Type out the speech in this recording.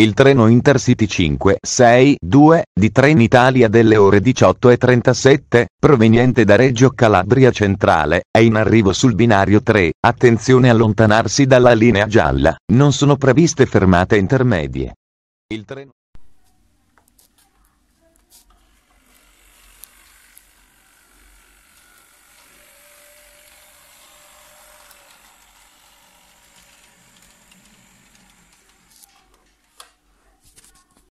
Il treno Intercity 562 di Trenitalia delle ore 18.37, proveniente da Reggio Calabria Centrale, è in arrivo sul binario 3. Attenzione a allontanarsi dalla linea gialla, non sono previste fermate intermedie. Il treno